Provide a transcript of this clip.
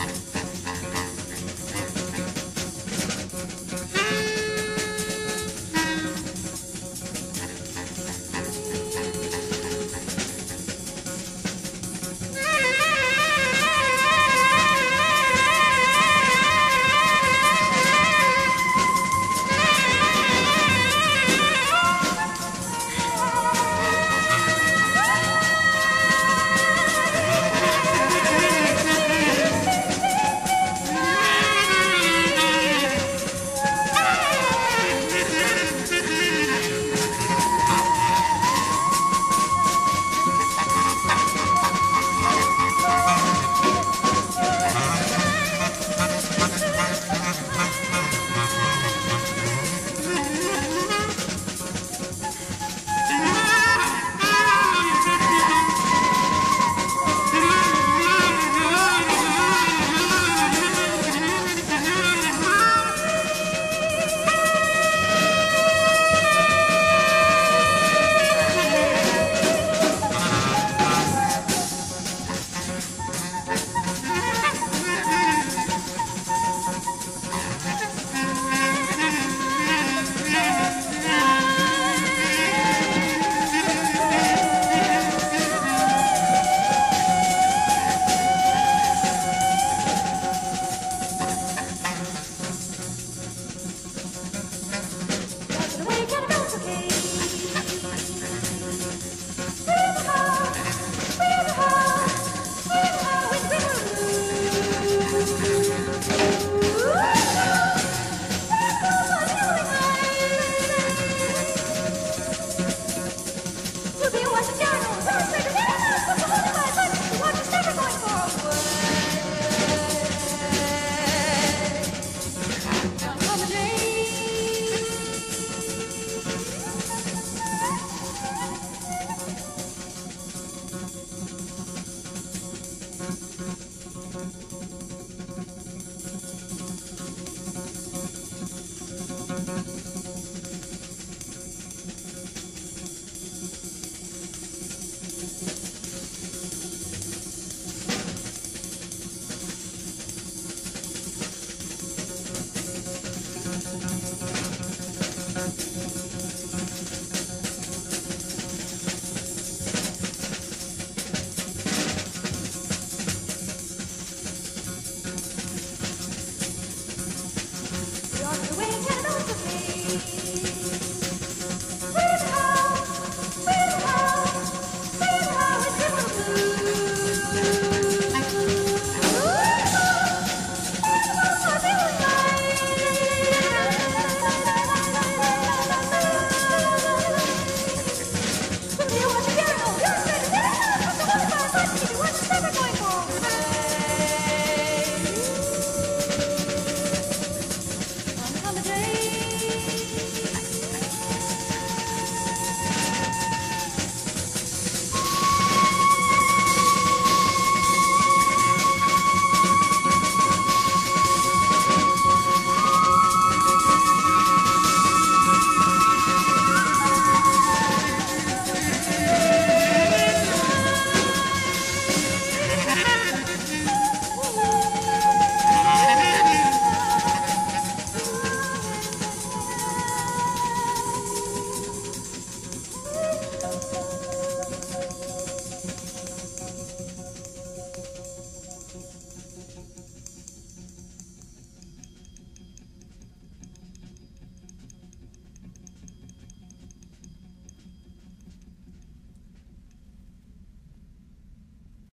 Bye.